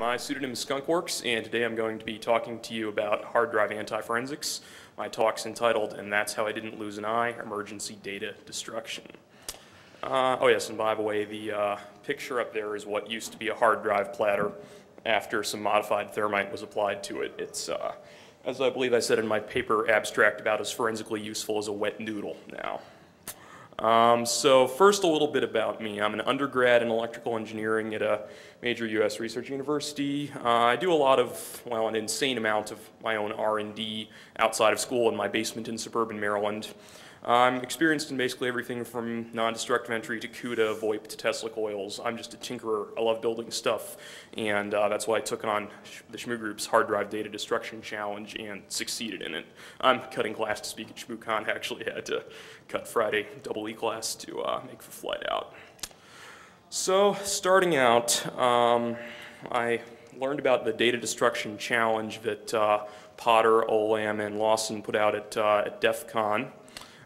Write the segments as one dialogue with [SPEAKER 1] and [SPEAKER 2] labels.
[SPEAKER 1] My pseudonym is Skunkworks, and today I'm going to be talking to you about hard drive anti-forensics. My talk's entitled, And That's How I Didn't Lose an Eye, Emergency Data Destruction. Uh, oh yes, and by the way, the uh, picture up there is what used to be a hard drive platter after some modified thermite was applied to it. It's, uh, as I believe I said in my paper abstract, about as forensically useful as a wet noodle now. Um, so first a little bit about me. I'm an undergrad in electrical engineering at a major U.S. research university. Uh, I do a lot of, well, an insane amount of my own R&D outside of school in my basement in suburban Maryland. I'm experienced in basically everything from non-destructive entry to CUDA, VoIP to Tesla coils. I'm just a tinkerer. I love building stuff, and uh, that's why I took on the Shmoo Group's hard drive data destruction challenge and succeeded in it. I'm cutting class to speak at ShmooCon. I actually had to cut Friday double E class to uh, make the flight out. So starting out, um, I learned about the data destruction challenge that uh, Potter, Ollam, and Lawson put out at, uh, at DEF CON.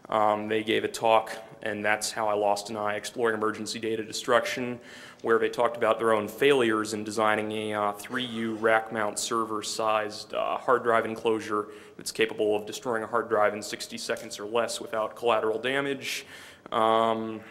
[SPEAKER 1] Um, they gave a talk, and that's how I lost an eye, exploring emergency data destruction, where they talked about their own failures in designing a uh, 3U rack mount server sized uh, hard drive enclosure that's capable of destroying a hard drive in 60 seconds or less without collateral damage. Um,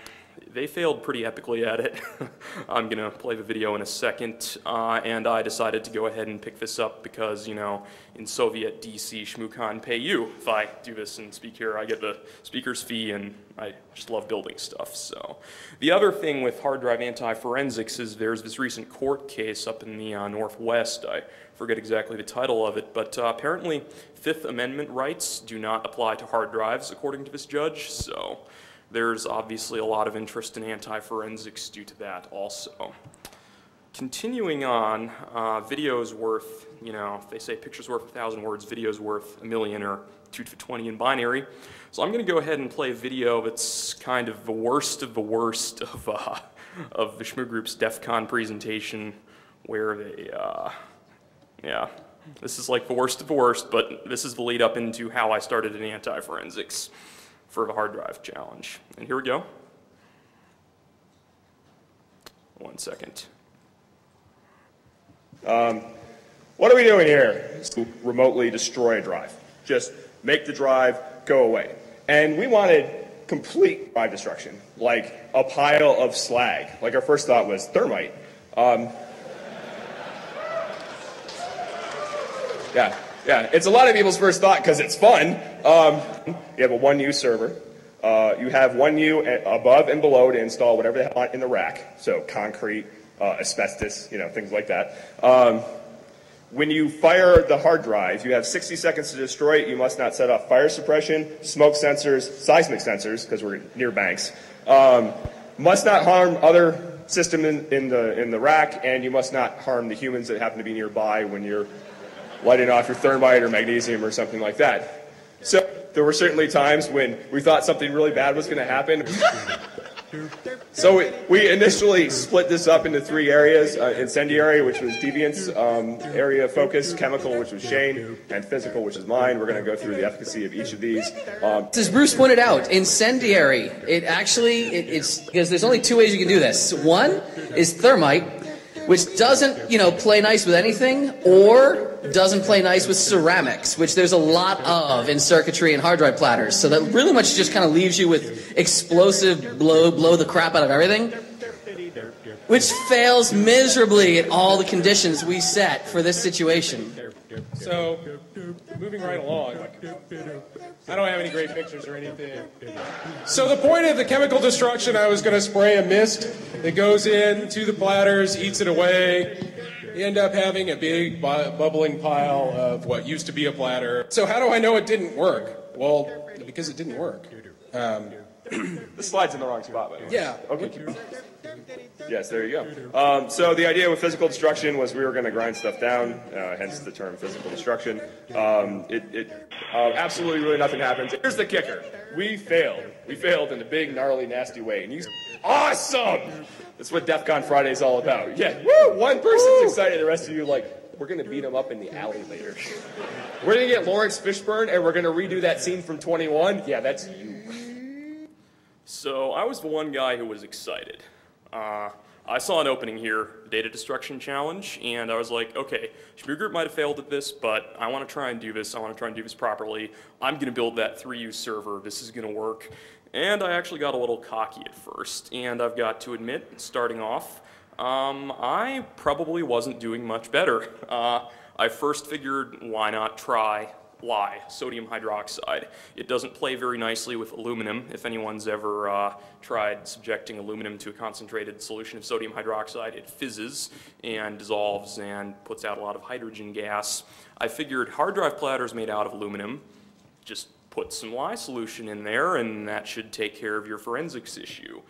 [SPEAKER 1] they failed pretty epically at it. I'm going to play the video in a second. Uh, and I decided to go ahead and pick this up because, you know, in Soviet DC, ShmooCon pay you. If I do this and speak here, I get the speaker's fee, and I just love building stuff. So the other thing with hard drive anti-forensics is there's this recent court case up in the uh, Northwest. I forget exactly the title of it, but uh, apparently Fifth Amendment rights do not apply to hard drives, according to this judge. So there's obviously a lot of interest in anti-forensics due to that also. Continuing on, uh, video's worth, you know, if they say picture's worth a thousand words, video's worth a million or two to 20 in binary. So I'm going to go ahead and play a video that's kind of the worst of the worst of, uh, of the Group's DEF CON presentation where they, uh, yeah, this is like the worst of the worst, but this is the lead up into how I started in anti-forensics for the hard drive challenge. And here we go. One second.
[SPEAKER 2] Um, what are we doing here? To remotely destroy a drive. Just make the drive go away. And we wanted complete drive destruction, like a pile of slag. Like our first thought was thermite. Um, yeah, yeah, it's a lot of people's first thought because it's fun. Um, you have a 1U server. Uh, you have 1U above and below to install whatever they want in the rack. So concrete, uh, asbestos, you know, things like that. Um, when you fire the hard drive, you have 60 seconds to destroy it. You must not set off fire suppression, smoke sensors, seismic sensors, because we're near banks. Um, must not harm other system in, in, the, in the rack, and you must not harm the humans that happen to be nearby when you're lighting off your thermite or magnesium or something like that. So there were certainly times when we thought something really bad was going to happen. So we, we, initially split this up into three areas, uh, incendiary, which was Deviant's um, area of focus, chemical, which was Shane, and physical, which is mine. We're going to go through the efficacy of each of these.
[SPEAKER 3] Um, As Bruce pointed out, incendiary, it actually, it, it's, because there's only two ways you can do this. One is thermite, which doesn't, you know, play nice with anything, or doesn't play nice with ceramics, which there's a lot of in circuitry and hard drive platters. So that really much just kind of leaves you with explosive blow, blow the crap out of everything, which fails miserably at all the conditions we set for this situation.
[SPEAKER 4] So, moving right along, I don't have any great pictures or anything. So the point of the chemical destruction, I was going to spray a mist that goes into the platters, eats it away. You end up having a big bu- bubbling pile of what used to be a platter. So how do I know it didn't work? Well, because it didn't work. Um,
[SPEAKER 2] the slide's in the wrong spot, by the way.
[SPEAKER 4] Yeah.
[SPEAKER 2] Okay. Yes, there you go. Um, so the idea with physical destruction was we were going to grind stuff down, uh, hence the term physical destruction. Um, it, it uh, absolutely really nothing happens. Here's the kicker: we failed. We failed in a big, gnarly, nasty way. And you, awesome! That's what DEF CON Friday is all about. Yeah, woo! One person's woo! excited, the rest of you like, we're going to beat him up in the alley later. we're going to get Laurence Fishburne, and we're going to redo that scene from 21. Yeah, that's you.
[SPEAKER 1] So I was the one guy who was excited. Uh, I saw an opening here, data destruction challenge, and I was like, okay, Shmoo Group might have failed at this, but I want to try and do this. I want to try and do this properly. I'm going to build that 3U server. This is going to work. And I actually got a little cocky at first, and I've got to admit, starting off, um, I probably wasn't doing much better. Uh, I first figured, why not try lye, sodium hydroxide. It doesn't play very nicely with aluminum. If anyone's ever uh, tried subjecting aluminum to a concentrated solution of sodium hydroxide, it fizzes and dissolves and puts out a lot of hydrogen gas. I figured hard drive platters made out of aluminum, just put some lye solution in there and that should take care of your forensics issue.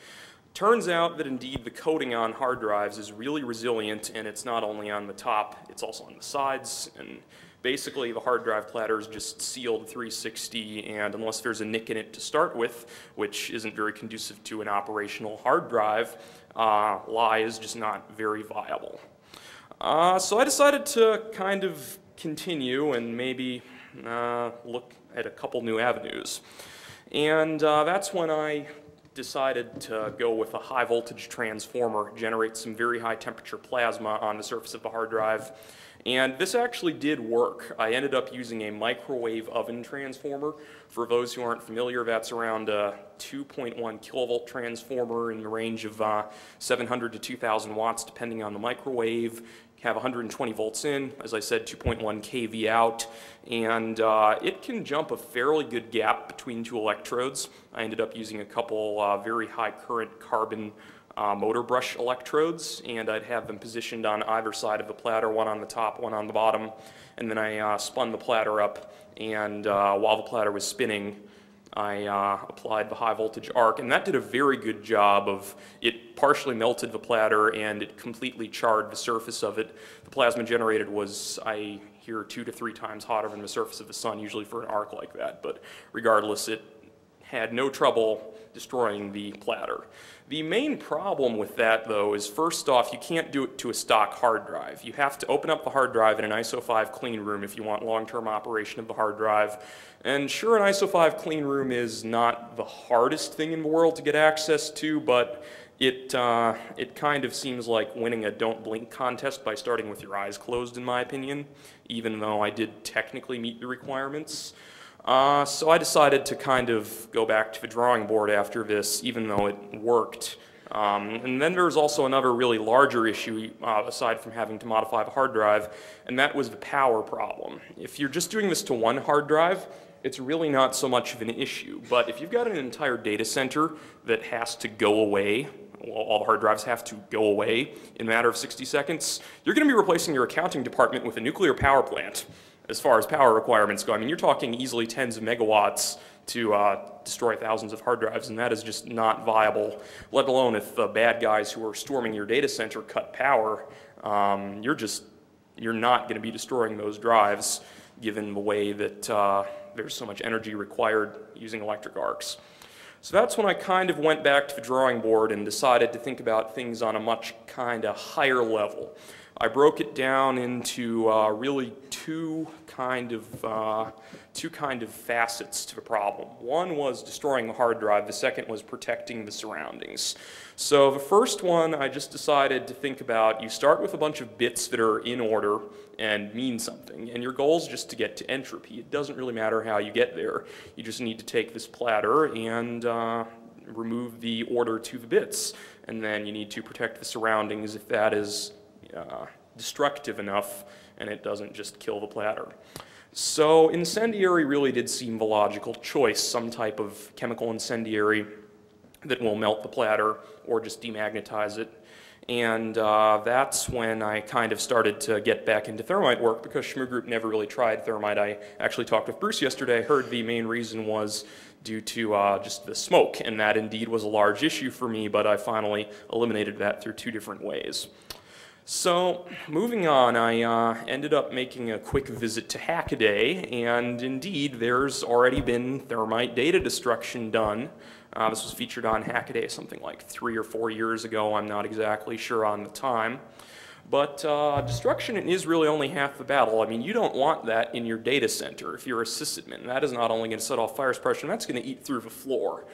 [SPEAKER 1] Turns out that indeed the coating on hard drives is really resilient and it's not only on the top, it's also on the sides and basically the hard drive platter is just sealed 360 and unless there's a nick in it to start with, which isn't very conducive to an operational hard drive, uh, lye is just not very viable. Uh, so I decided to kind of continue and maybe uh, look at a couple new avenues. And uh, that's when I decided to go with a high voltage transformer, generate some very high temperature plasma on the surface of the hard drive. And this actually did work. I ended up using a microwave oven transformer. For those who aren't familiar, that's around a 2.1 kilovolt transformer in the range of uh, 700 to 2000 watts, depending on the microwave have 120 volts in, as I said, 2.1 kV out, and uh, it can jump a fairly good gap between two electrodes. I ended up using a couple uh, very high current carbon uh, motor brush electrodes, and I'd have them positioned on either side of the platter, one on the top, one on the bottom, and then I uh, spun the platter up, and uh, while the platter was spinning, I uh, applied the high voltage arc, and that did a very good job of, it partially melted the platter and it completely charred the surface of it. The plasma generated was, I hear, two to three times hotter than the surface of the sun, usually for an arc like that, but regardless, it had no trouble destroying the platter. The main problem with that, though, is first off, you can't do it to a stock hard drive. You have to open up the hard drive in an ISO 5 clean room if you want long-term operation of the hard drive. And sure, an ISO 5 clean room is not the hardest thing in the world to get access to, but it, uh, it kind of seems like winning a don't blink contest by starting with your eyes closed, in my opinion, even though I did technically meet the requirements. Uh, so I decided to kind of go back to the drawing board after this, even though it worked. Um, and then there was also another really larger issue, uh, aside from having to modify the hard drive, and that was the power problem. If you're just doing this to one hard drive, it's really not so much of an issue. But if you've got an entire data center that has to go away, all the hard drives have to go away in a matter of 60 seconds, you're going to be replacing your accounting department with a nuclear power plant as far as power requirements go. I mean, you're talking easily tens of megawatts to uh, destroy thousands of hard drives, and that is just not viable, let alone if the bad guys who are storming your data center cut power, um, you're just, you're not going to be destroying those drives given the way that uh, there's so much energy required using electric arcs. So that's when I kind of went back to the drawing board and decided to think about things on a much kind of higher level. I broke it down into uh, really two kind of uh, two kind of facets to the problem. One was destroying the hard drive. The second was protecting the surroundings. So the first one, I just decided to think about. You start with a bunch of bits that are in order and mean something, and your goal is just to get to entropy. It doesn't really matter how you get there. You just need to take this platter and uh, remove the order to the bits, and then you need to protect the surroundings if that is uh, destructive enough and it doesn't just kill the platter. So incendiary really did seem the logical choice, some type of chemical incendiary that will melt the platter or just demagnetize it. And uh, that's when I kind of started to get back into thermite work because Shmoo Group never really tried thermite. I actually talked with Bruce yesterday. I heard the main reason was due to uh, just the smoke, and that indeed was a large issue for me, but I finally eliminated that through two different ways. So, moving on, I uh, ended up making a quick visit to Hackaday, and indeed, there's already been thermite data destruction done. Uh, this was featured on Hackaday something like three or four years ago, I'm not exactly sure on the time. But uh, destruction is really only half the battle. I mean, you don't want that in your data center if you're a sysadmin. That is not only going to set off fire suppression, that's going to eat through the floor.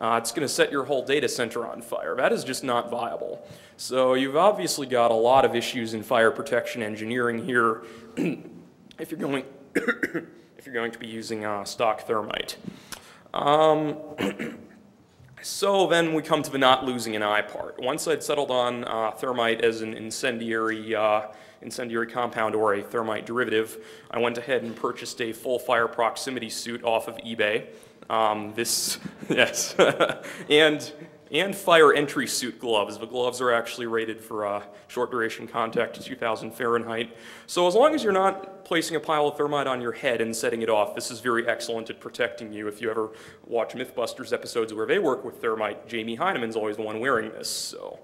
[SPEAKER 1] Uh, it's going to set your whole data center on fire. That is just not viable. So you've obviously got a lot of issues in fire protection engineering here if you're going if you're going to be using uh, stock thermite. Um, so then we come to the not losing an eye part. Once I'd settled on uh, thermite as an incendiary uh, incendiary compound or a thermite derivative, I went ahead and purchased a full fire proximity suit off of eBay. Um, this, yes, and and fire entry suit gloves. The gloves are actually rated for uh, short duration contact to 2000 Fahrenheit. So as long as you're not placing a pile of thermite on your head and setting it off, this is very excellent at protecting you. If you ever watch Mythbusters episodes where they work with thermite, Jamie Hyneman's always the one wearing this. So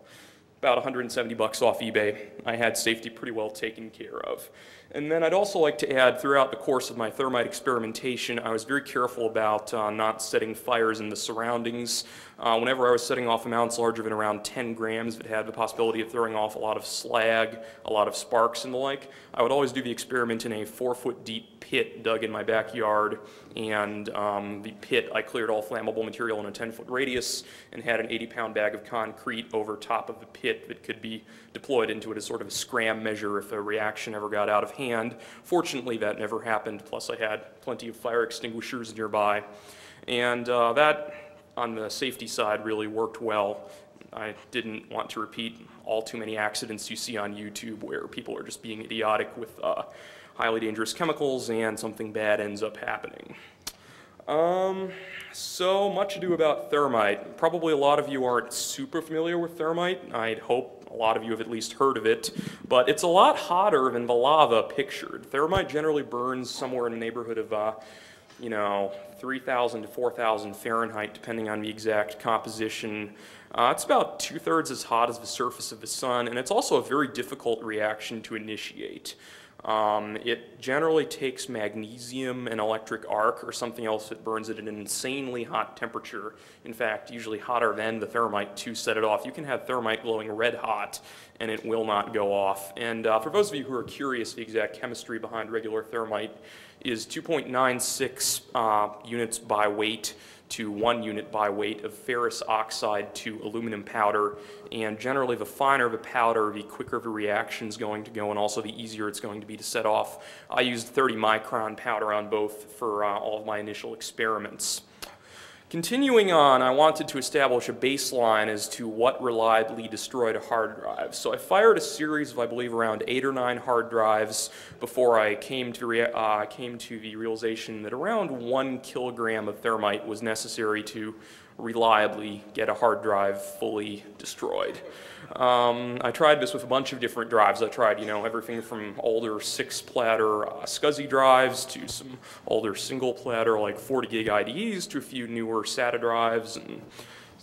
[SPEAKER 1] about 170 bucks off eBay. I had safety pretty well taken care of. And then I'd also like to add, throughout the course of my thermite experimentation, I was very careful about uh, not setting fires in the surroundings. Uh, whenever I was setting off amounts larger than around 10 grams that had the possibility of throwing off a lot of slag, a lot of sparks and the like, I would always do the experiment in a four foot deep pit dug in my backyard. And um, the pit, I cleared all flammable material in a 10 foot radius and had an 80 pound bag of concrete over top of the pit that could be deployed into it as sort of a scram measure if a reaction ever got out of hand. And fortunately, that never happened, plus I had plenty of fire extinguishers nearby. And uh, that on the safety side really worked well. I didn't want to repeat all too many accidents you see on YouTube where people are just being idiotic with uh, highly dangerous chemicals and something bad ends up happening. Um, so much ado about thermite. Probably a lot of you aren't super familiar with thermite. I'd hope a lot of you have at least heard of it, but it's a lot hotter than the lava pictured. Thermite generally burns somewhere in the neighborhood of uh, you know, 3,000 to 4,000 Fahrenheit, depending on the exact composition. Uh, it's about two thirds as hot as the surface of the sun, and it's also a very difficult reaction to initiate. Um, it generally takes magnesium and electric arc or something else that burns at an insanely hot temperature. In fact, usually hotter than the thermite to set it off. You can have thermite glowing red hot and it will not go off. And uh, for those of you who are curious, the exact chemistry behind regular thermite is 2.96 uh, units by weight to one unit by weight of ferrous oxide to aluminum powder. And generally, the finer the powder, the quicker the reaction is going to go, and also the easier it's going to be to set off. I used 30 micron powder on both for uh, all of my initial experiments. Continuing on, I wanted to establish a baseline as to what reliably destroyed a hard drive. So I fired a series of, I believe, around eight or nine hard drives before I came to, uh, came to the realization that around one kilogram of thermite was necessary to reliably get a hard drive fully destroyed. Um, I tried this with a bunch of different drives. I tried, you know, everything from older six platter uh, SCSI drives to some older single platter like 40 gig IDEs to a few newer SATA drives and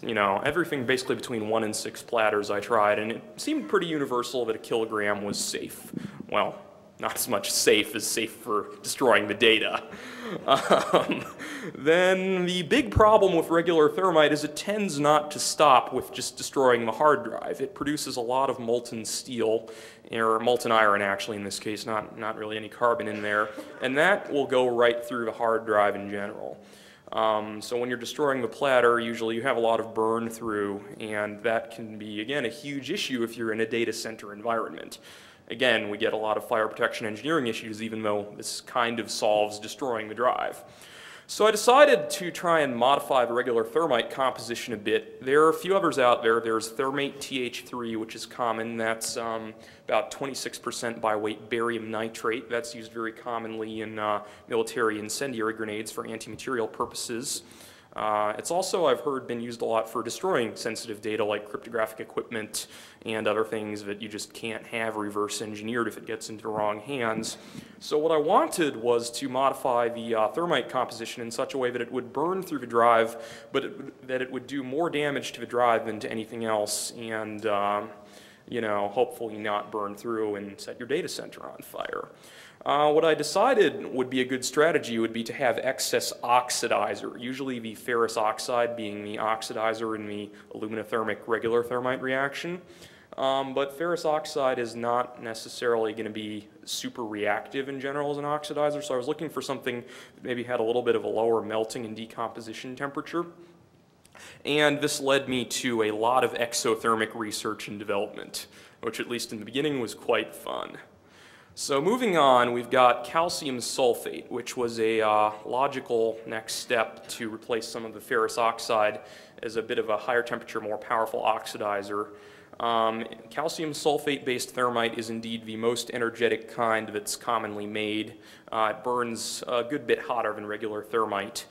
[SPEAKER 1] you know, everything basically between one and six platters I tried, and it seemed pretty universal that a kilogram was safe. Well, not as much safe as safe for destroying the data. Um, then the big problem with regular thermite is it tends not to stop with just destroying the hard drive. It produces a lot of molten steel, or molten iron actually in this case, not, not really any carbon in there, and that will go right through the hard drive in general. Um, so when you're destroying the platter, usually you have a lot of burn through, and that can be, again, a huge issue if you're in a data center environment. Again, we get a lot of fire protection engineering issues even though this kind of solves destroying the drive. So I decided to try and modify the regular thermite composition a bit. There are a few others out there. There's thermate TH3, which is common. That's um, about 26% by weight barium nitrate. That's used very commonly in uh, military incendiary grenades for anti-material purposes. Uh, it's also, I've heard, been used a lot for destroying sensitive data like cryptographic equipment and other things that you just can't have reverse engineered if it gets into the wrong hands. So what I wanted was to modify the uh, thermite composition in such a way that it would burn through the drive, but it, that it would do more damage to the drive than to anything else, and uh, you know, hopefully not burn through and set your data center on fire. Uh, what I decided would be a good strategy would be to have excess oxidizer, usually the ferrous oxide being the oxidizer in the aluminothermic regular thermite reaction. Um, but ferrous oxide is not necessarily going to be super reactive in general as an oxidizer, so I was looking for something that maybe had a little bit of a lower melting and decomposition temperature. And this led me to a lot of exothermic research and development, which at least in the beginning was quite fun. So moving on, we've got calcium sulfate, which was a uh, logical next step to replace some of the ferrous oxide as a bit of a higher temperature, more powerful oxidizer. Um, calcium sulfate-based thermite is indeed the most energetic kind that's commonly made. Uh, it burns a good bit hotter than regular thermite.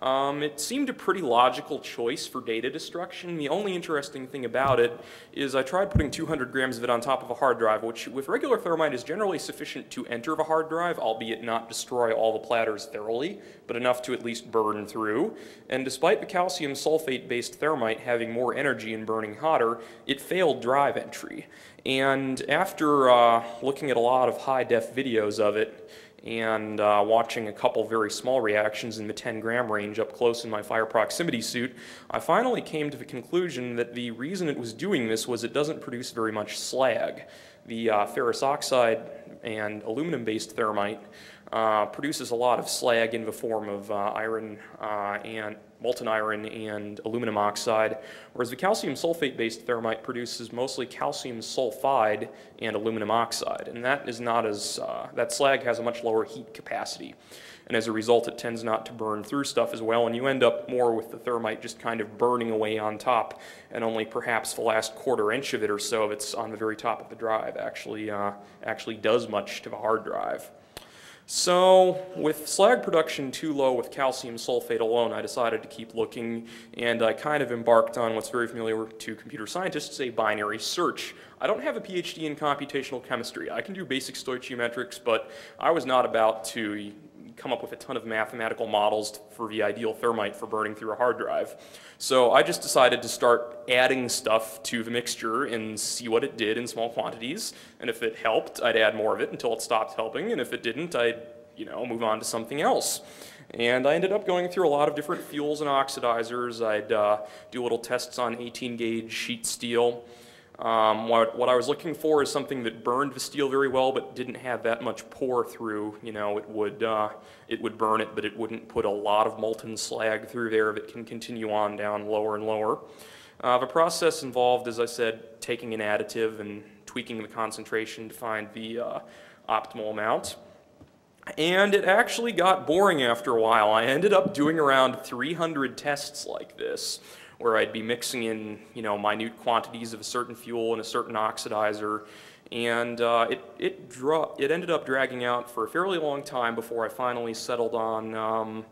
[SPEAKER 1] Um, it seemed a pretty logical choice for data destruction. The only interesting thing about it is I tried putting 200 grams of it on top of a hard drive, which with regular thermite is generally sufficient to enter the hard drive, albeit not destroy all the platters thoroughly, but enough to at least burn through. And despite the calcium sulfate-based thermite having more energy and burning hotter, it failed drive entry. And after uh, looking at a lot of high-def videos of it, and uh, watching a couple very small reactions in the 10 gram range up close in my fire proximity suit, I finally came to the conclusion that the reason it was doing this was it doesn't produce very much slag. The uh, ferrous oxide and aluminum based thermite uh, produces a lot of slag in the form of uh, iron uh, and molten iron and aluminum oxide, whereas the calcium sulfate-based thermite produces mostly calcium sulfide and aluminum oxide, and that is not as, uh, that slag has a much lower heat capacity. And as a result, it tends not to burn through stuff as well, and you end up more with the thermite just kind of burning away on top, and only perhaps the last quarter inch of it or so that's on the very top of the drive actually, uh, actually does much to the hard drive. So with slag production too low with calcium sulfate alone, I decided to keep looking and I kind of embarked on what's very familiar to computer scientists, a binary search. I don't have a PhD in computational chemistry. I can do basic stoichiometrics, but I was not about to come up with a ton of mathematical models for the ideal thermite for burning through a hard drive. So I just decided to start adding stuff to the mixture and see what it did in small quantities. And if it helped, I'd add more of it until it stopped helping. And if it didn't, I'd you know, move on to something else. And I ended up going through a lot of different fuels and oxidizers. I'd uh, do little tests on 18 gauge sheet steel. Um, what, what I was looking for is something that burned the steel very well, but didn't have that much pour through. You know, it would uh, it would burn it, but it wouldn't put a lot of molten slag through there that can continue on down lower and lower. Uh, the process involved, as I said, taking an additive and tweaking the concentration to find the uh, optimal amount. And it actually got boring after a while. I ended up doing around 300 tests like this where I'd be mixing in, you know, minute quantities of a certain fuel and a certain oxidizer. And uh, it, it, it ended up dragging out for a fairly long time before I finally settled on, um,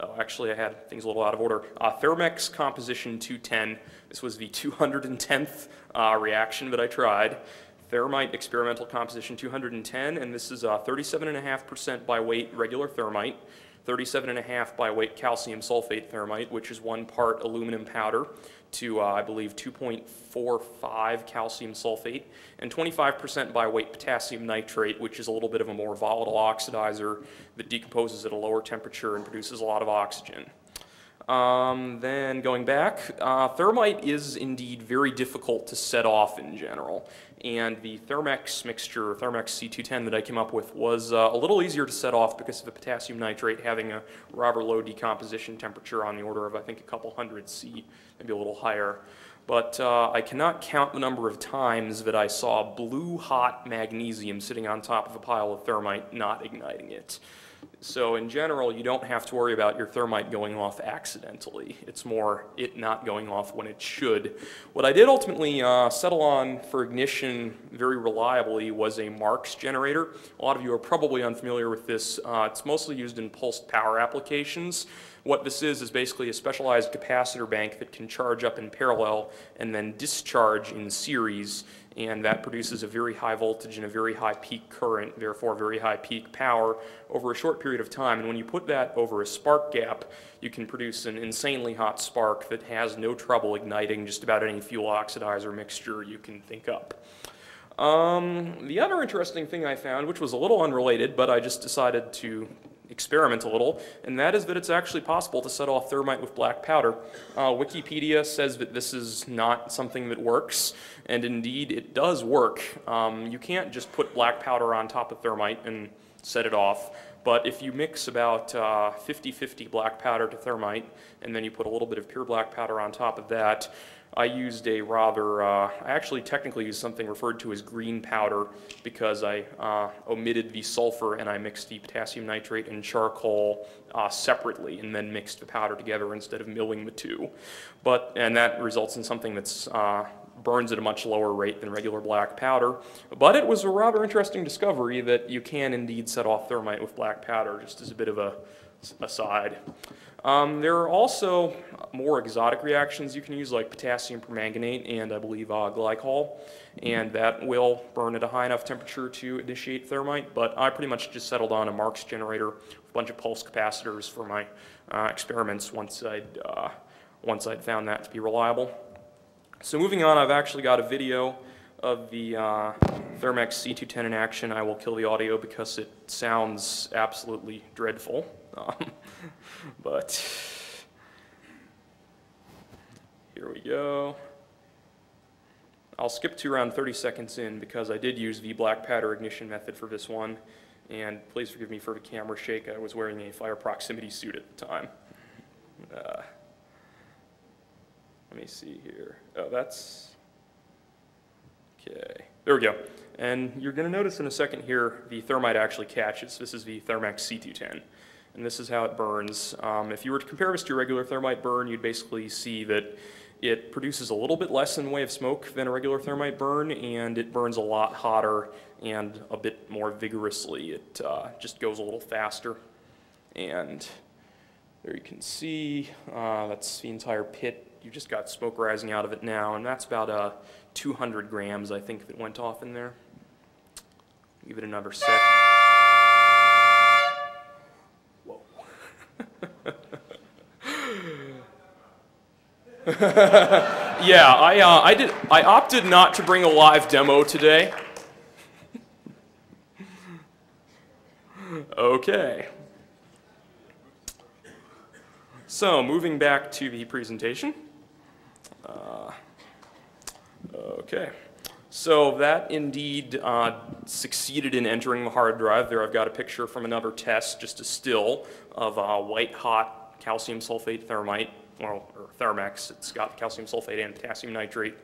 [SPEAKER 1] oh, actually I had things a little out of order. Uh, Thermex Composition 210. This was the 210th uh, reaction that I tried. Thermite Experimental Composition 210, and this is 37.5% uh, by weight regular thermite. 37.5 by weight calcium sulfate thermite, which is one part aluminum powder to, uh, I believe, 2.45 calcium sulfate, and 25% by weight potassium nitrate, which is a little bit of a more volatile oxidizer that decomposes at a lower temperature and produces a lot of oxygen. Um, then going back, uh, thermite is indeed very difficult to set off in general. And the Thermex mixture, Thermex C210 that I came up with was uh, a little easier to set off because of the potassium nitrate having a rather low decomposition temperature on the order of, I think, a couple hundred C, maybe a little higher. But uh, I cannot count the number of times that I saw blue hot magnesium sitting on top of a pile of thermite not igniting it. So in general, you don't have to worry about your thermite going off accidentally. It's more it not going off when it should. What I did ultimately uh, settle on for ignition very reliably was a Marx generator. A lot of you are probably unfamiliar with this. Uh, it's mostly used in pulsed power applications. What this is is basically a specialized capacitor bank that can charge up in parallel and then discharge in series and that produces a very high voltage and a very high peak current, therefore very high peak power over a short period of time. And when you put that over a spark gap, you can produce an insanely hot spark that has no trouble igniting just about any fuel oxidizer mixture you can think up. Um, the other interesting thing I found, which was a little unrelated, but I just decided to experiment a little, and that is that it's actually possible to set off thermite with black powder. Uh, Wikipedia says that this is not something that works, and indeed it does work. Um, you can't just put black powder on top of thermite and set it off. But if you mix about 50-50 uh, black powder to thermite, and then you put a little bit of pure black powder on top of that, I used a rather, uh, I actually technically used something referred to as green powder because I uh, omitted the sulfur and I mixed the potassium nitrate and charcoal uh, separately and then mixed the powder together instead of milling the two. But, and that results in something that's uh, burns at a much lower rate than regular black powder. But it was a rather interesting discovery that you can indeed set off thermite with black powder, just as a bit of a aside. Um, there are also more exotic reactions you can use, like potassium permanganate and I believe uh, glycol, and that will burn at a high enough temperature to initiate thermite. But I pretty much just settled on a Marx generator, a bunch of pulse capacitors for my uh, experiments once I'd uh, once I'd found that to be reliable. So moving on, I've actually got a video of the uh, Thermex C210 in action. I will kill the audio because it sounds absolutely dreadful. Um, but here we go. I'll skip to around 30 seconds in because I did use the black powder ignition method for this one. And please forgive me for the camera shake. I was wearing a fire proximity suit at the time. Uh, let me see here. Oh, that's, okay. There we go. And you're going to notice in a second here, the thermite actually catches. This is the Thermex C210 and this is how it burns. Um, if you were to compare this to your regular thermite burn, you'd basically see that it produces a little bit less in the way of smoke than a regular thermite burn, and it burns a lot hotter and a bit more vigorously. It uh, just goes a little faster. And there you can see, uh, that's the entire pit. You just got smoke rising out of it now, and that's about uh, 200 grams, I think, that went off in there. Give it another sec. yeah, I, uh, I, did, I opted not to bring a live demo today. okay. So, moving back to the presentation. Uh, okay. So that indeed uh, succeeded in entering the hard drive. There I've got a picture from another test, just a still, of uh, white hot calcium sulfate thermite well, or Thermex. It's got calcium sulfate and potassium nitrate.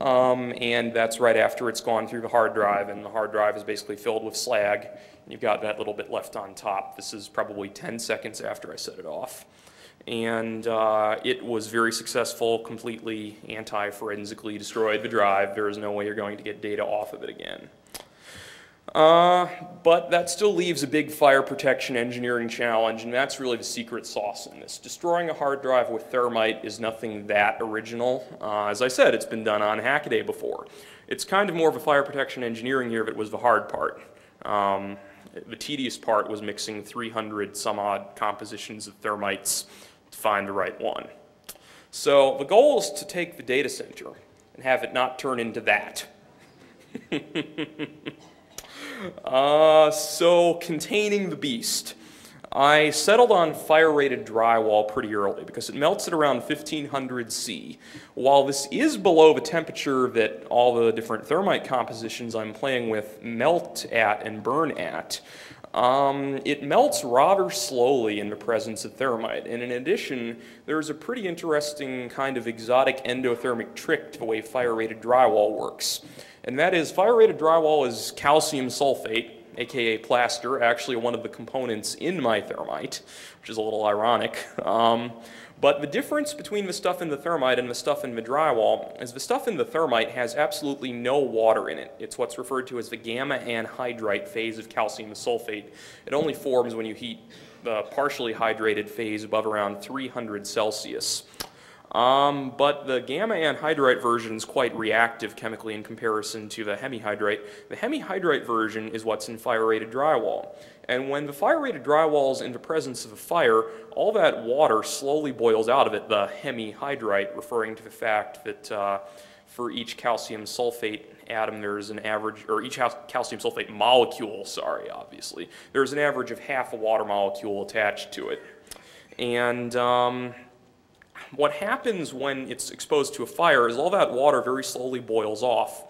[SPEAKER 1] Um, and that's right after it's gone through the hard drive, and the hard drive is basically filled with slag. You've got that little bit left on top. This is probably 10 seconds after I set it off. And uh, it was very successful, completely anti-forensically destroyed the drive. There is no way you're going to get data off of it again. Uh, but that still leaves a big fire protection engineering challenge, and that's really the secret sauce in this. Destroying a hard drive with thermite is nothing that original. Uh, as I said, it's been done on Hackaday before. It's kind of more of a fire protection engineering here, but it was the hard part. Um, the tedious part was mixing 300 some odd compositions of thermites find the right one. So the goal is to take the data center and have it not turn into that. Uh, so, containing the beast. I settled on fire-rated drywall pretty early because it melts at around 1500 C. While this is below the temperature that all the different thermite compositions I'm playing with melt at and burn at, um, it melts rather slowly in the presence of thermite. And in addition, there's a pretty interesting kind of exotic endothermic trick to the way fire-rated drywall works and that is fire-rated drywall is calcium sulfate, aka plaster, actually one of the components in my thermite, which is a little ironic. Um, but the difference between the stuff in the thermite and the stuff in the drywall is the stuff in the thermite has absolutely no water in it. It's what's referred to as the gamma anhydrite phase of calcium sulfate. It only forms when you heat the partially hydrated phase above around 300 Celsius. Um, but the gamma anhydrite version is quite reactive chemically in comparison to the hemihydrite. The hemihydrite version is what's in fire-rated drywall. And when the fire-rated drywall is in the presence of a fire, all that water slowly boils out of it, the hemihydrite, referring to the fact that uh, for each calcium sulfate atom, there's an average, or each calcium sulfate molecule, sorry, obviously, there's an average of half a water molecule attached to it. And um, what happens when it's exposed to a fire is all that water very slowly boils off.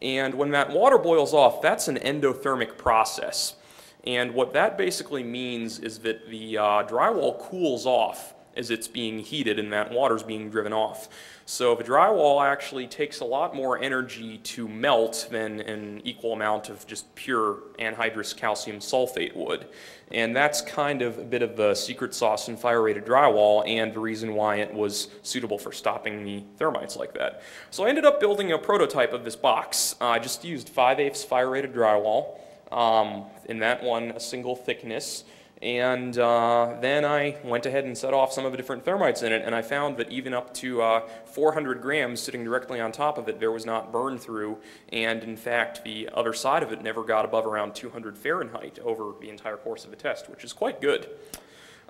[SPEAKER 1] And when that water boils off, that's an endothermic process. And what that basically means is that the uh, drywall cools off as it's being heated and that water's being driven off. So the drywall actually takes a lot more energy to melt than an equal amount of just pure anhydrous calcium sulfate would. And that's kind of a bit of the secret sauce in fire-rated drywall and the reason why it was suitable for stopping the thermites like that. So I ended up building a prototype of this box. Uh, I just used 5 eighths fire-rated drywall. Um, in that one, a single thickness. And uh, then I went ahead and set off some of the different thermites in it, and I found that even up to uh, 400 grams sitting directly on top of it, there was not burn through. And in fact, the other side of it never got above around 200 Fahrenheit over the entire course of the test, which is quite good.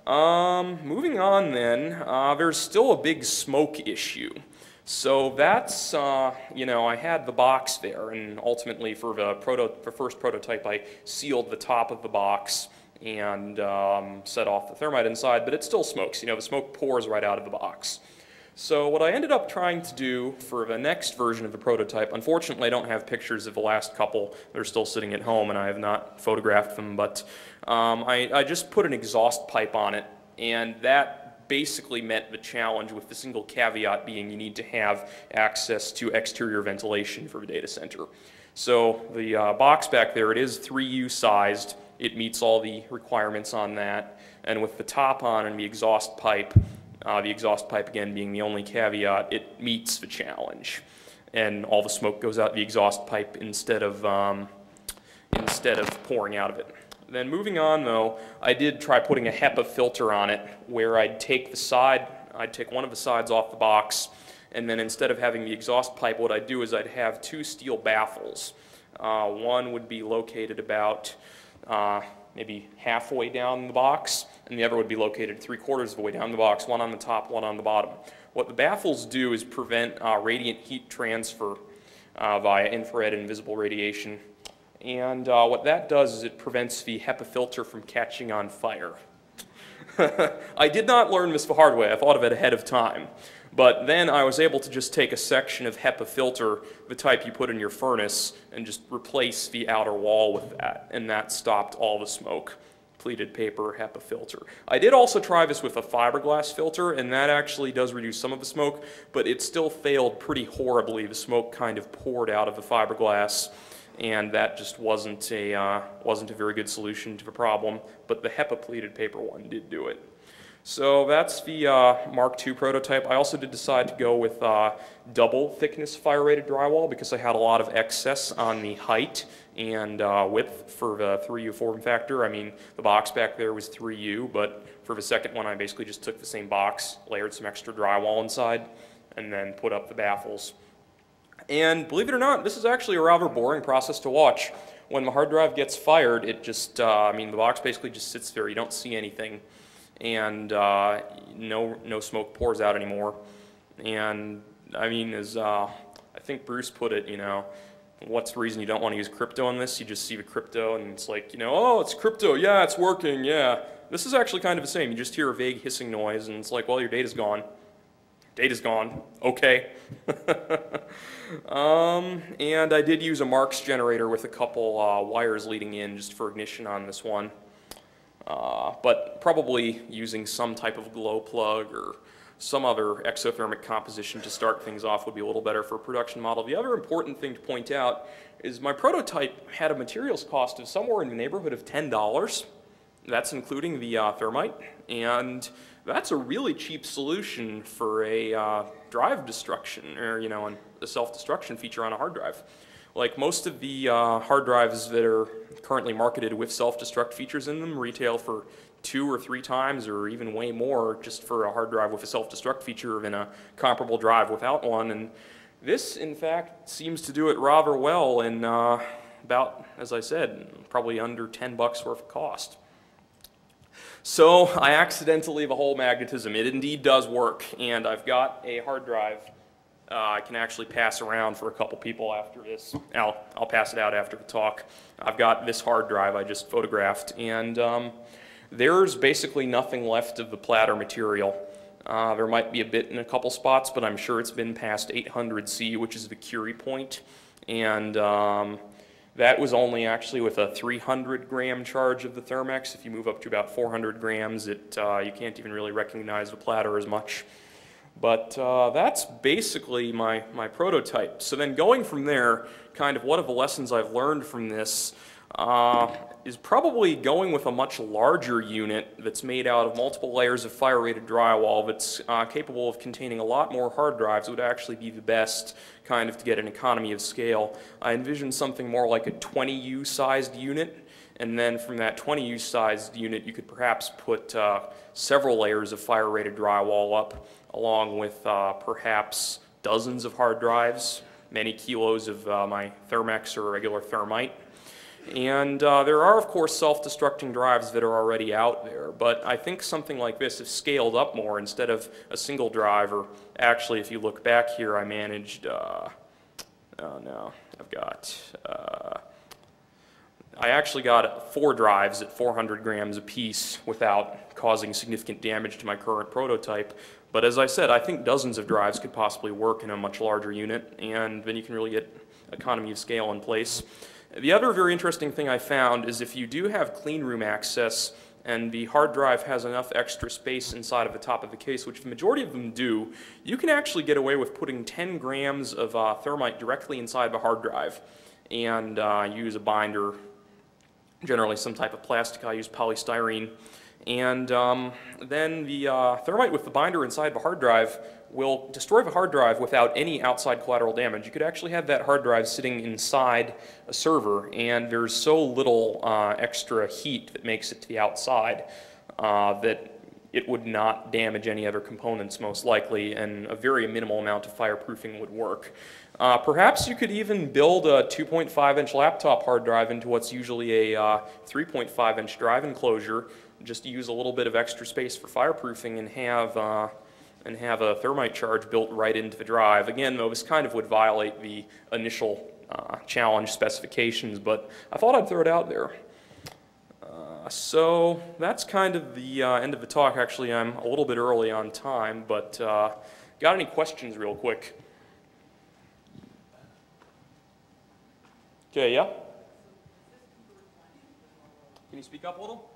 [SPEAKER 1] Um, moving on then, uh, there's still a big smoke issue. So that's, uh, you know, I had the box there, and ultimately for the, proto the first prototype, I sealed the top of the box and um, set off the thermite inside, but it still smokes. You know, the smoke pours right out of the box. So what I ended up trying to do for the next version of the prototype, unfortunately I don't have pictures of the last couple. They're still sitting at home and I have not photographed them, but um, I, I just put an exhaust pipe on it and that basically met the challenge with the single caveat being you need to have access to exterior ventilation for the data center. So the uh, box back there, it is 3U sized. It meets all the requirements on that. And with the top on and the exhaust pipe, uh, the exhaust pipe again being the only caveat, it meets the challenge. And all the smoke goes out the exhaust pipe instead of, um, instead of pouring out of it. Then moving on though, I did try putting a HEPA filter on it where I'd take the side, I'd take one of the sides off the box, and then instead of having the exhaust pipe, what I'd do is I'd have two steel baffles. Uh, one would be located about uh, maybe halfway down the box, and the other would be located three quarters of the way down the box, one on the top, one on the bottom. What the baffles do is prevent uh, radiant heat transfer uh, via infrared and visible radiation. And uh, what that does is it prevents the HEPA filter from catching on fire. I did not learn this the hard way. I thought of it ahead of time. But then I was able to just take a section of HEPA filter, the type you put in your furnace, and just replace the outer wall with that. And that stopped all the smoke. Pleated paper HEPA filter. I did also try this with a fiberglass filter, and that actually does reduce some of the smoke, but it still failed pretty horribly. The smoke kind of poured out of the fiberglass and that just wasn't a, uh, wasn't a very good solution to the problem, but the HEPA pleated paper one did do it. So that's the uh, Mark II prototype. I also did decide to go with uh, double thickness fire rated drywall because I had a lot of excess on the height and uh, width for the 3U form factor. I mean, the box back there was 3U, but for the second one, I basically just took the same box, layered some extra drywall inside, and then put up the baffles. And believe it or not, this is actually a rather boring process to watch. When the hard drive gets fired, it just, uh, I mean, the box basically just sits there. You don't see anything. And uh, no, no smoke pours out anymore. And I mean, as uh, I think Bruce put it, you know, what's the reason you don't want to use crypto on this? You just see the crypto and it's like, you know, oh, it's crypto. Yeah, it's working. Yeah. This is actually kind of the same. You just hear a vague hissing noise and it's like, well, your data's gone. Data's gone. Okay. um, and I did use a Marx generator with a couple uh, wires leading in just for ignition on this one. Uh, but probably using some type of glow plug or some other exothermic composition to start things off would be a little better for a production model. The other important thing to point out is my prototype had a materials cost of somewhere in the neighborhood of $10. That's including the uh, thermite. And that's a really cheap solution for a uh, drive destruction or, you know, a self-destruction feature on a hard drive. Like most of the uh, hard drives that are currently marketed with self-destruct features in them retail for two or three times or even way more just for a hard drive with a self-destruct feature than a comparable drive without one. And this, in fact, seems to do it rather well in uh, about, as I said, probably under 10 bucks worth of cost. So I accidentally have a whole magnetism. It indeed does work, and I've got a hard drive uh, I can actually pass around for a couple people after this. I'll, I'll pass it out after the talk. I've got this hard drive I just photographed, and um, there's basically nothing left of the platter material. Uh, there might be a bit in a couple spots, but I'm sure it's been past 800 C, which is the Curie point. And um, that was only actually with a 300 gram charge of the Thermex. If you move up to about 400 grams, it, uh, you can't even really recognize the platter as much. But uh, that's basically my, my prototype. So then going from there, kind of what are the lessons I've learned from this uh, is probably going with a much larger unit that's made out of multiple layers of fire-rated drywall that's uh, capable of containing a lot more hard drives would actually be the best kind of to get an economy of scale. I envision something more like a 20U sized unit and then from that 20U sized unit you could perhaps put uh, several layers of fire-rated drywall up along with uh, perhaps dozens of hard drives, many kilos of uh, my Thermex or regular thermite. And uh, there are, of course, self-destructing drives that are already out there, but I think something like this, if scaled up more instead of a single drive, or actually, if you look back here, I managed, uh, oh no, I've got, uh, I actually got four drives at 400 grams apiece without causing significant damage to my current prototype. But as I said, I think dozens of drives could possibly work in a much larger unit, and then you can really get economy of scale in place. The other very interesting thing I found is if you do have clean room access and the hard drive has enough extra space inside of the top of the case, which the majority of them do, you can actually get away with putting 10 grams of uh, thermite directly inside the hard drive and uh, use a binder, generally some type of plastic. I use polystyrene. And um, then the uh, thermite with the binder inside the hard drive will destroy the hard drive without any outside collateral damage. You could actually have that hard drive sitting inside a server, and there's so little uh, extra heat that makes it to the outside uh, that it would not damage any other components most likely, and a very minimal amount of fireproofing would work. Uh, perhaps you could even build a 2.5 inch laptop hard drive into what's usually a uh, 3.5 inch drive enclosure, just use a little bit of extra space for fireproofing and have uh, and have a thermite charge built right into the drive. Again, though, this kind of would violate the initial uh, challenge specifications, but I thought I'd throw it out there. So that's kind of the uh, end of the talk. Actually, I'm a little bit early on time, but uh, got any questions real quick? Okay, yeah? Can you speak up a little?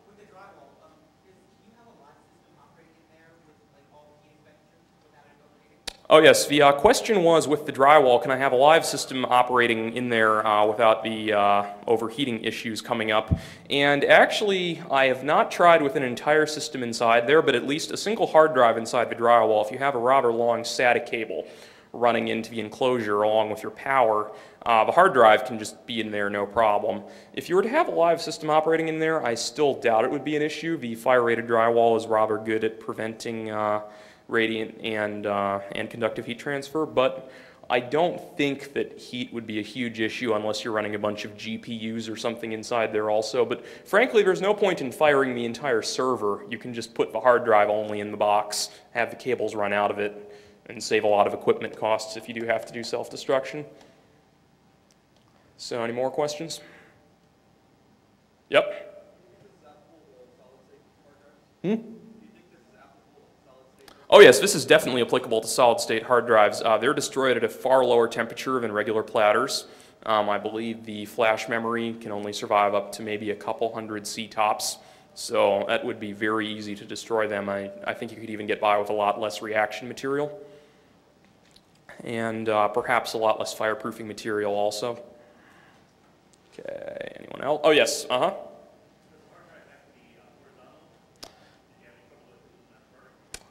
[SPEAKER 1] Oh yes, the uh, question was with the drywall, can I have a live system operating in there uh, without the uh, overheating issues coming up? And actually, I have not tried with an entire system inside there, but at least a single hard drive inside the drywall, if you have a rather long SATA cable running into the enclosure along with your power, uh, the hard drive can just be in there no problem. If you were to have a live system operating in there, I still doubt it would be an issue. The fire-rated drywall is rather good at preventing uh, radiant and, uh, and conductive heat transfer, but I don't think that heat would be a huge issue unless you're running a bunch of GPUs or something inside there also. But frankly, there's no point in firing the entire server. You can just put the hard drive only in the box, have the cables run out of it, and save a lot of equipment costs if you do have to do self-destruction. So any more questions? Yep. Hmm? Oh yes, this is definitely applicable to solid state hard drives. Uh, they're destroyed at a far lower temperature than regular platters. Um, I believe the flash memory can only survive up to maybe a couple hundred C tops. So that would be very easy to destroy them. I, I think you could even get by with a lot less reaction material. And uh, perhaps a lot less fireproofing material also. Okay, anyone else? Oh yes, uh-huh.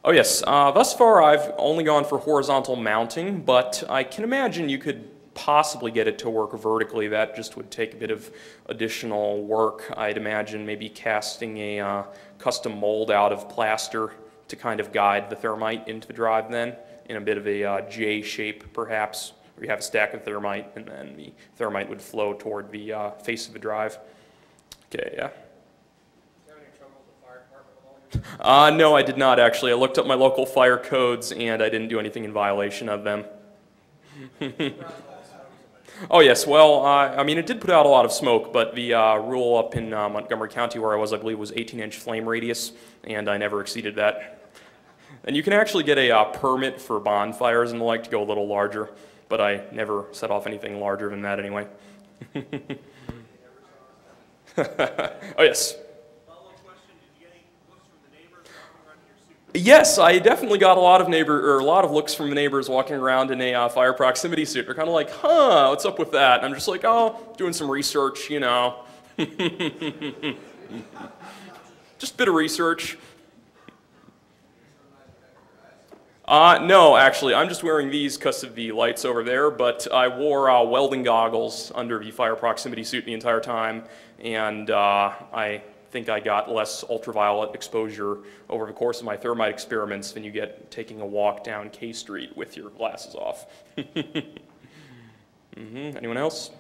[SPEAKER 1] Oh yes, uh, thus far I've only gone for horizontal mounting, but I can imagine you could possibly get it to work vertically. That just would take a bit of additional work. I'd imagine maybe casting a uh, custom mold out of plaster to kind of guide the thermite into the drive then, in a bit of a uh, J shape perhaps, where you have a stack of thermite and then the thermite would flow toward the uh, face of the drive. Okay, yeah. Uh, no, I did not actually. I looked up my local fire codes and I didn't do anything in violation of them. Oh, yes, well, uh, I mean, it did put out a lot of smoke, but the uh, rule up in uh, Montgomery County where I was, I believe, was 18-inch flame radius, and I never exceeded that. And you can actually get a uh, permit for bonfires and the like to go a little larger, but I never set off anything larger than that anyway. oh, yes. Yes, I definitely got a lot of neighbor or a lot of looks from the neighbors walking around in a uh, fire proximity suit. They're kind of like, "Huh, what's up with that?" And I'm just like, "Oh, doing some research, you know." just a bit of research. Uh, no, actually, I'm just wearing these because of the lights over there, but I wore uh, welding goggles under the fire proximity suit the entire time, and uh, I think I got less ultraviolet exposure over the course of my thermite experiments than you get taking a walk down K Street with your glasses off. hmm Anyone else?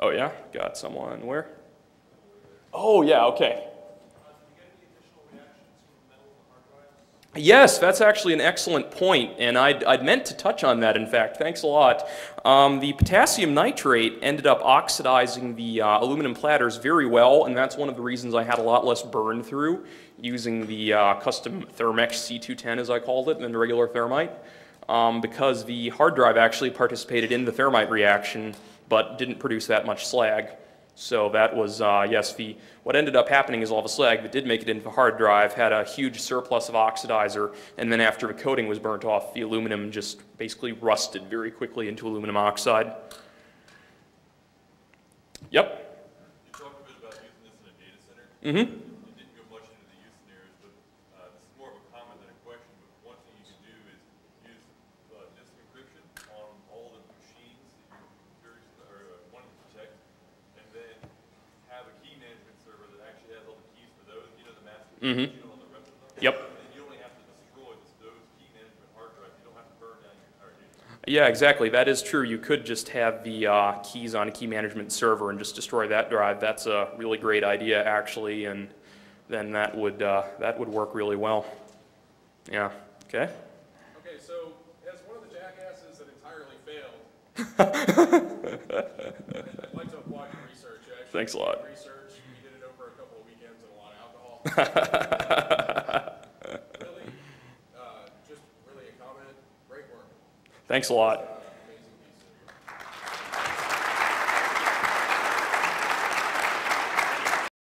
[SPEAKER 1] Oh, yeah? Got someone where? Oh, yeah, okay. Yes, that's actually an excellent point, and I'd, I'd meant to touch on that, in fact. Thanks a lot. Um, the potassium nitrate ended up oxidizing the uh, aluminum platters very well, and that's one of the reasons I had a lot less burn through using the uh, custom Thermex C210, as I called it, than the regular thermite, um, because the hard drive actually participated in the thermite reaction, but didn't produce that much slag. So that was, uh, yes, the, what ended up happening is all the slag that did make it into the hard drive had a huge surplus of oxidizer, and then after the coating was burnt off, the aluminum just basically rusted very quickly into aluminum oxide. Yep.
[SPEAKER 5] You talked a bit about using this in a data center.
[SPEAKER 1] Mm-hmm.
[SPEAKER 5] You didn't go much into the use scenarios, but uh, this is more of a comment than a question. But one thing you can do is use uh, disk encryption on all the machines that you're curious or uh, wanting to protect, and then have a key management server that actually has all the keys for those. You know the master keys,
[SPEAKER 1] Mhm.
[SPEAKER 5] you know, on the rest of them.
[SPEAKER 1] Yep.
[SPEAKER 5] And you only have to destroy this, those key management hard drives. You don't have to burn down your entire data.
[SPEAKER 1] Yeah, exactly. That is true. You could just have the uh, keys on a key management server and just destroy that drive. That's a really great idea, actually, and then that would uh, that would work really well. Yeah. Okay.
[SPEAKER 4] Okay, so as one of the jackasses that entirely failed, I'd like to applaud your research. Actually
[SPEAKER 1] Thanks a lot.
[SPEAKER 4] Research, Really, uh, just really a comment, great work.
[SPEAKER 1] Thanks a lot.